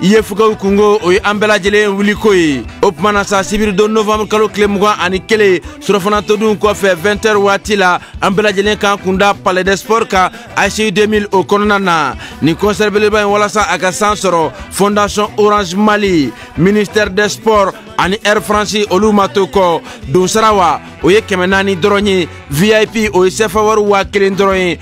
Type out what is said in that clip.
i ye fukaw kungo o ye an bɛɛ lajɛlen wuliko ye o tuma na sa sibiridon novanburu kalo tile mugan ani kelen surafana todun kɔfɛ 20 waati la an bɛɛ lajɛlen k'an kunda palais de sport kan acu 2000 o kɔnɔna na nin kɔnsɛri beleba ye walasa a ka san sɔrɔ fondation orange mali ministère des sports ani air france olu ma to kɔ donsara wa o ye kɛmɛ naani dɔrɔn ye vip o ye sɛfawari waa kelen dɔrɔn ye